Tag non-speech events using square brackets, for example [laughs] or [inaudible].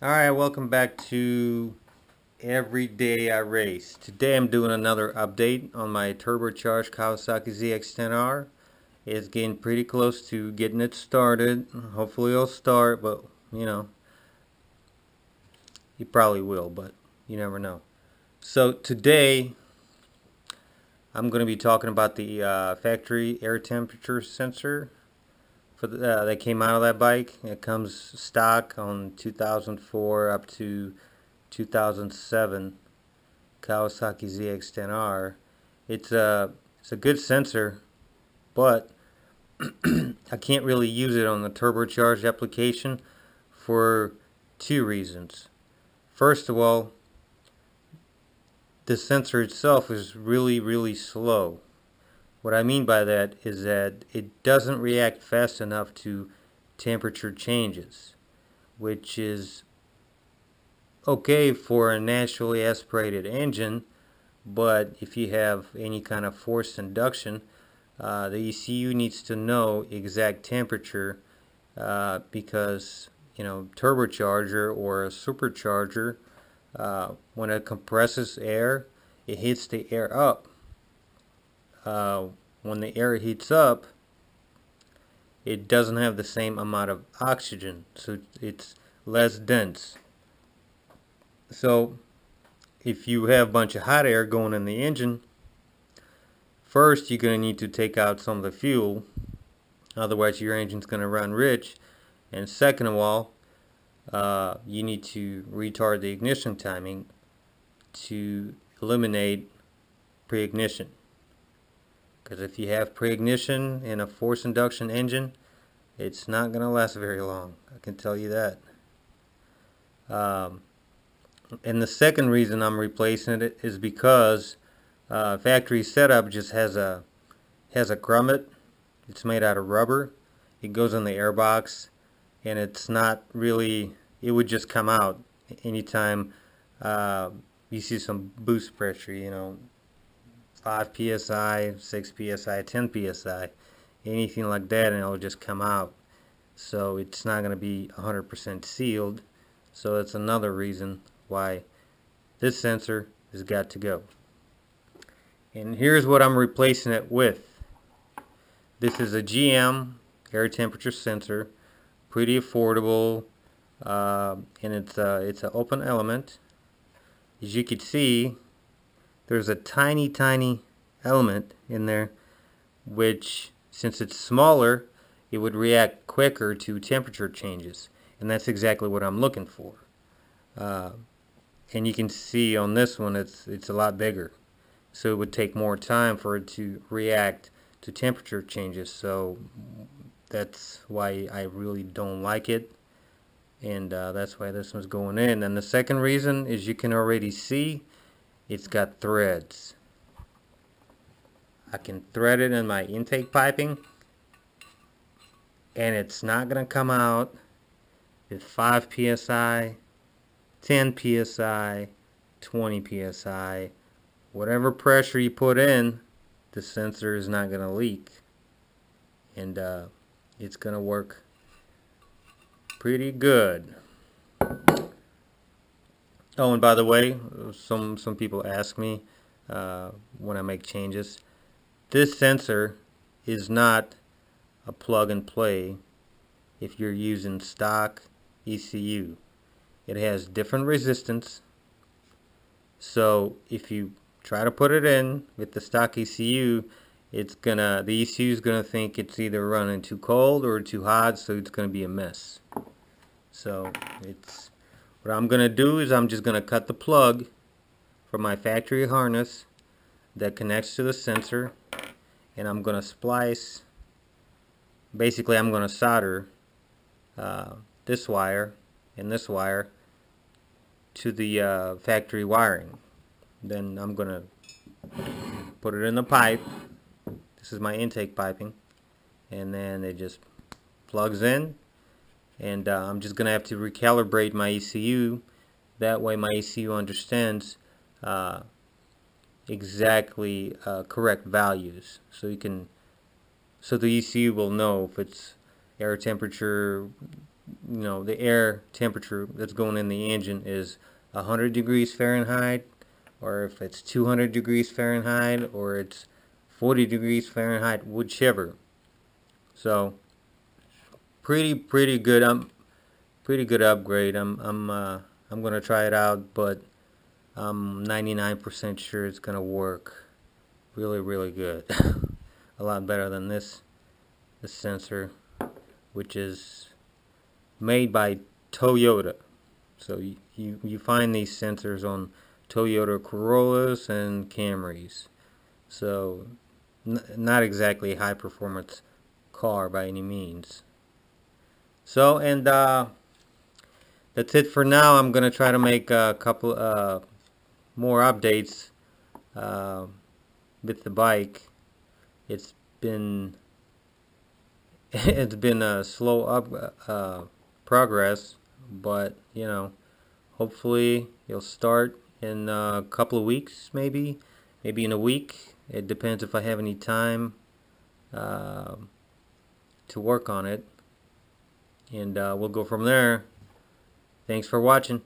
Alright, welcome back to Every Day I Race. Today I'm doing another update on my turbocharged Kawasaki ZX-10R. It's getting pretty close to getting it started. Hopefully it'll start, but you know, you probably will, but you never know. So today I'm going to be talking about the uh, factory air temperature sensor for the, uh, that came out of that bike. It comes stock on 2004 up to 2007 Kawasaki ZX-10R. It's a it's a good sensor, but [clears throat] I can't really use it on the turbocharged application for two reasons. First of all, the sensor itself is really really slow. What I mean by that is that it doesn't react fast enough to temperature changes, which is okay for a naturally aspirated engine, but if you have any kind of forced induction, uh, the ECU needs to know exact temperature uh, because you know turbocharger or a supercharger uh, when it compresses air it hits the air up uh, when the air heats up, it doesn't have the same amount of oxygen, so it's less dense. So if you have a bunch of hot air going in the engine, first you're going to need to take out some of the fuel, otherwise your engine's going to run rich. And second of all, uh, you need to retard the ignition timing to eliminate pre-ignition. Because if you have pre-ignition in a force induction engine, it's not going to last very long. I can tell you that. Um, and the second reason I'm replacing it is because uh, factory setup just has a has a grommet. It's made out of rubber. It goes in the airbox, and it's not really. It would just come out anytime uh, you see some boost pressure. You know, 5 psi, 6 psi, 10 psi, anything like that, and it'll just come out. So it's not going to be 100% sealed. So that's another reason why this sensor has got to go. And here's what I'm replacing it with. This is a GM air temperature sensor, pretty affordable, uh, and it's a, it's an open element. As you can see, there's a tiny, tiny element in there, which, since it's smaller, it would react quicker to temperature changes. And that's exactly what I'm looking for. Uh, and you can see on this one, it's, it's a lot bigger. So it would take more time for it to react to temperature changes. So that's why I really don't like it. And uh, that's why this one's going in. And the second reason is you can already see it's got threads. I can thread it in my intake piping and it's not going to come out at 5 psi, 10 psi, 20 psi. Whatever pressure you put in, the sensor is not going to leak. And uh, it's going to work pretty good. Oh, and by the way, some some people ask me uh, when I make changes. This sensor is not a plug and play if you're using stock ECU. It has different resistance. So if you try to put it in with the stock ECU, it's gonna the ECU is gonna think it's either running too cold or too hot, so it's gonna be a mess. So it's what I'm going to do is I'm just going to cut the plug from my factory harness that connects to the sensor and I'm going to splice basically I'm going to solder uh, this wire and this wire to the uh, factory wiring. Then I'm going to put it in the pipe. This is my intake piping. And then it just plugs in and uh, I'm just gonna have to recalibrate my ECU that way my ECU understands uh, exactly uh, correct values. So you can so the ECU will know if it's air temperature you know the air temperature that's going in the engine is 100 degrees Fahrenheit or if it's 200 degrees Fahrenheit or it's 40 degrees Fahrenheit whichever. So pretty pretty good. I'm pretty good upgrade. I'm I'm uh, I'm gonna try it out but I'm 99% sure it's gonna work really really good. [laughs] A lot better than this this sensor which is made by Toyota. So you, you, you find these sensors on Toyota Corollas and Camrys. So not exactly high performance car by any means so and uh, that's it for now. I'm gonna try to make a couple uh, more updates uh, with the bike. It's been [laughs] it's been a slow up uh, progress but you know hopefully you'll start in a couple of weeks maybe maybe in a week. It depends if I have any time uh, to work on it and uh, we'll go from there. Thanks for watching